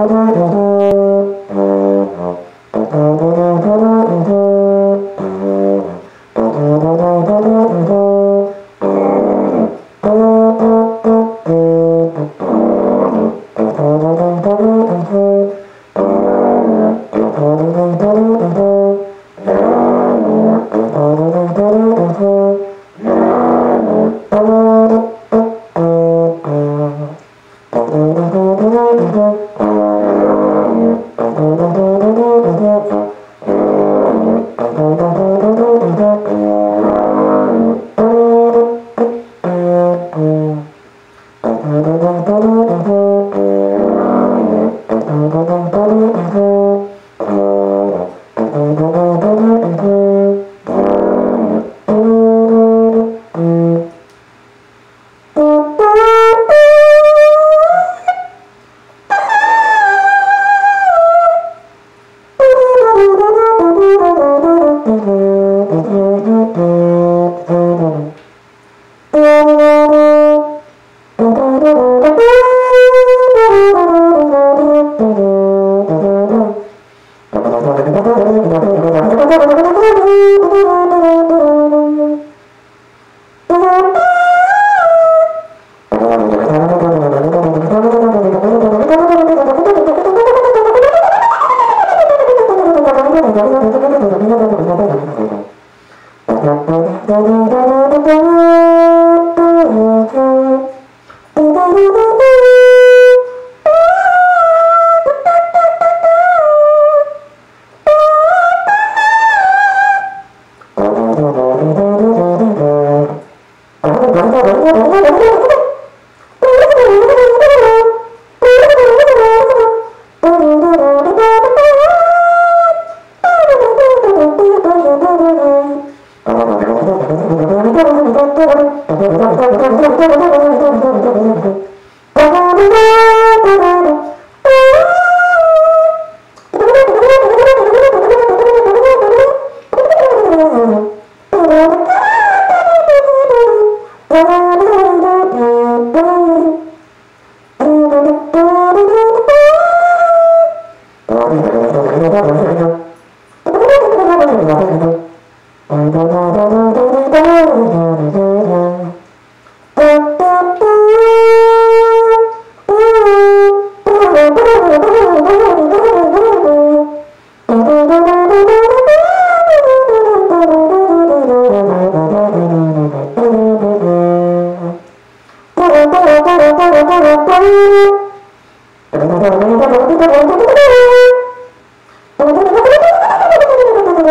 Altyazı M.K.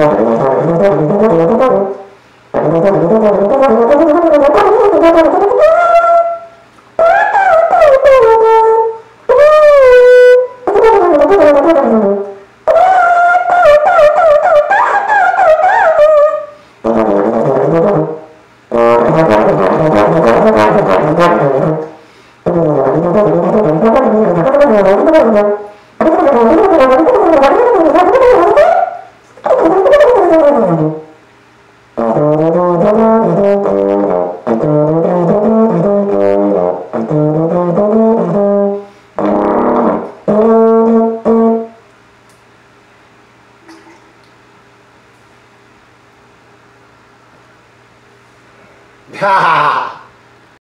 Oh, my God. Ha ha ha!